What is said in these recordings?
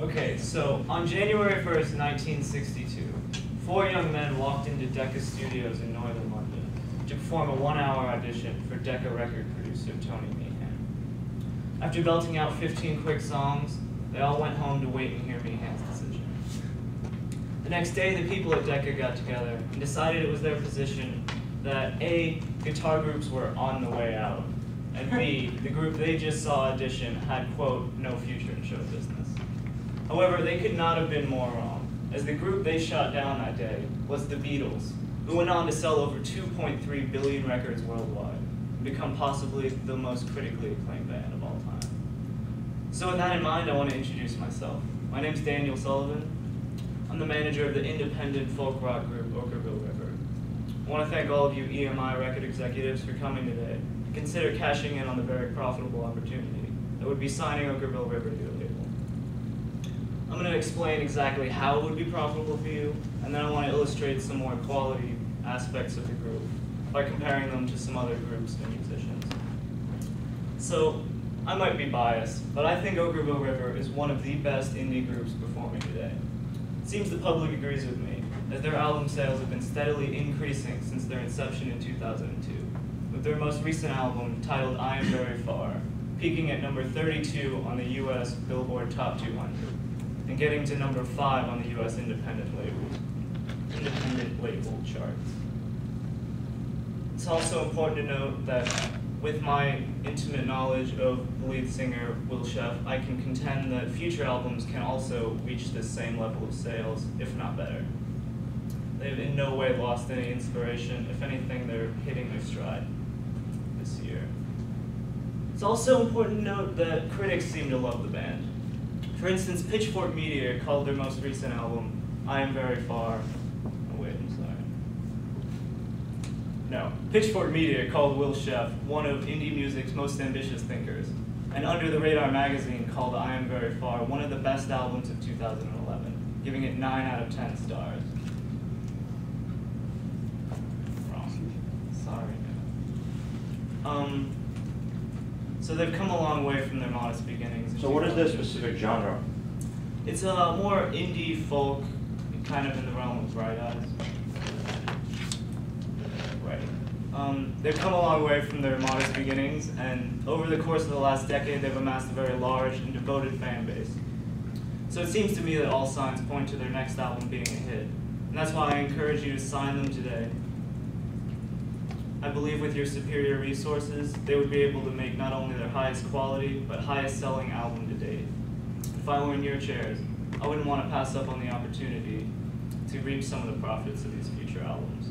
Okay, so on January 1st, 1962, four young men walked into Decca Studios in northern London to perform a one-hour audition for Decca record producer Tony Meehan. After belting out 15 quick songs, they all went home to wait and hear Meehan's decision. The next day, the people at Decca got together and decided it was their position that A, guitar groups were on the way out, and B, the group they just saw audition had, quote, no future in show business. However, they could not have been more wrong, as the group they shot down that day was the Beatles, who went on to sell over 2.3 billion records worldwide and become possibly the most critically acclaimed band of all time. So with that in mind, I want to introduce myself. My name is Daniel Sullivan. I'm the manager of the independent folk rock group Okkervil River. I want to thank all of you EMI record executives for coming today and consider cashing in on the very profitable opportunity that would be signing Okkervil River to label. I'm going to explain exactly how it would be profitable for you, and then I want to illustrate some more quality aspects of the group by comparing them to some other groups and musicians. So, I might be biased, but I think Okkervil River is one of the best indie groups performing today. It seems the public agrees with me, as their album sales have been steadily increasing since their inception in 2002, with their most recent album, titled I Am Very Far, peaking at number 32 on the US Billboard Top 200 and getting to number five on the US independent label, independent label charts. It's also important to note that with my intimate knowledge of lead singer, Will Sheff, I can contend that future albums can also reach this same level of sales, if not better. They've in no way lost any inspiration. If anything, they're hitting their stride this year. It's also important to note that critics seem to love the band. For instance, Pitchfork Media called their most recent album, I Am Very Far. Oh, wait, I'm sorry. No. Pitchfork Media called Will Sheff one of indie music's most ambitious thinkers. And Under the Radar magazine called I Am Very Far one of the best albums of 2011, giving it 9 out of 10 stars. Wrong. Sorry. Um, so they've come a long way from their modest beginnings. So what is their specific genre? It's a uh, more indie folk, kind of in the realm of Bright Eyes. Right. Um, they've come a long way from their modest beginnings, and over the course of the last decade, they've amassed a very large and devoted fan base. So it seems to me that all signs point to their next album being a hit, and that's why I encourage you to sign them today. I believe with your superior resources, they would be able to make not only their highest quality, but highest selling album to date. If I were in your chairs, I wouldn't want to pass up on the opportunity to reap some of the profits of these future albums.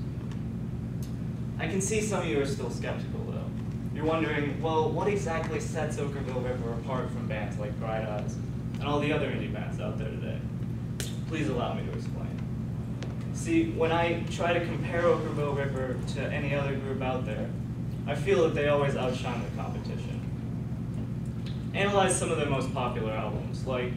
I can see some of you are still skeptical though. You're wondering, well, what exactly sets Okkervil River apart from bands like Bright Eyes and all the other indie bands out there today? Please allow me to explain. See, when I try to compare Okkervil River to any other group out there, I feel that they always outshine the competition. Analyze some of their most popular albums, like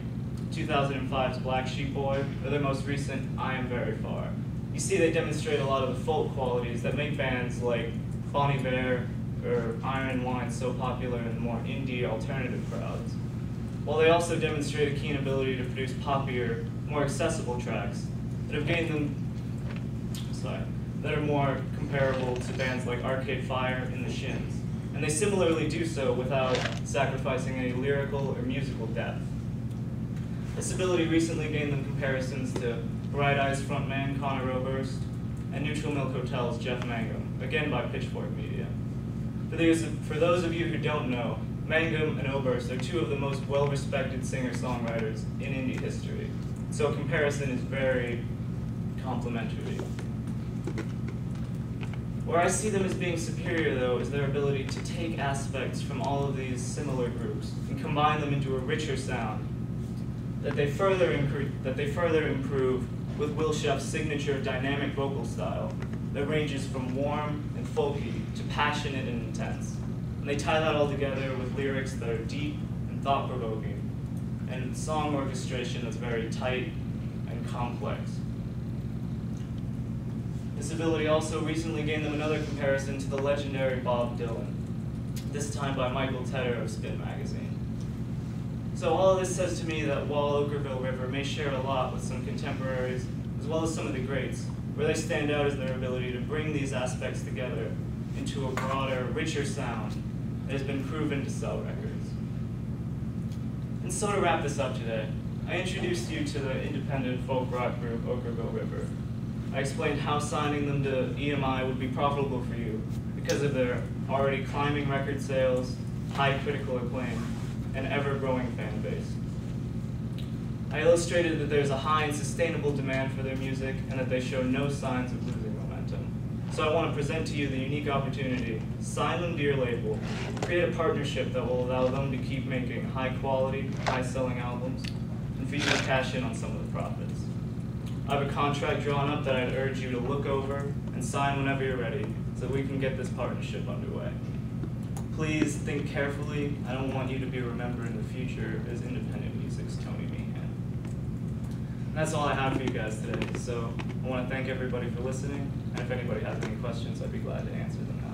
2005's Black Sheep Boy, or their most recent I Am Very Far. You see they demonstrate a lot of the folk qualities that make bands like Bon Iver or Iron Wine so popular in the more indie alternative crowds. While they also demonstrate a keen ability to produce poppier, more accessible tracks that have gained them sorry, that are more comparable to bands like Arcade Fire and The Shins. And they similarly do so without sacrificing any lyrical or musical depth. This ability recently gained them comparisons to Bright Eyes frontman Conor Oberst and Neutral Milk Hotel's Jeff Mangum, again by Pitchfork Media. For those, for those of you who don't know, Mangum and Oberst are two of the most well-respected singer-songwriters in indie history, so a comparison is very complementary. Where I see them as being superior, though, is their ability to take aspects from all of these similar groups and combine them into a richer sound that they further that they further improve with Will Sheff's signature dynamic vocal style that ranges from warm and folky to passionate and intense. And they tie that all together with lyrics that are deep and thought-provoking, and song orchestration that's very tight and complex. This ability also recently gained them another comparison to the legendary Bob Dylan, this time by Michael Tedder of Spin magazine. So all of this says to me that while Okkervil River may share a lot with some contemporaries, as well as some of the greats, where they stand out is their ability to bring these aspects together into a broader, richer sound that has been proven to sell records. And so to wrap this up today, I introduced you to the independent folk rock group Okkervil River. I explained how signing them to EMI would be profitable for you because of their already climbing record sales, high critical acclaim, and ever-growing fan base. I illustrated that there's a high and sustainable demand for their music and that they show no signs of losing momentum. So I want to present to you the unique opportunity, sign them to your label, create a partnership that will allow them to keep making high quality, high selling albums, and for you to cash in on some of the profits. I have a contract drawn up that I'd urge you to look over and sign whenever you're ready so we can get this partnership underway. Please think carefully. I don't want you to be remembered in the future as independent music's Tony Meehan. And that's all I have for you guys today. So I want to thank everybody for listening. And if anybody has any questions, I'd be glad to answer them.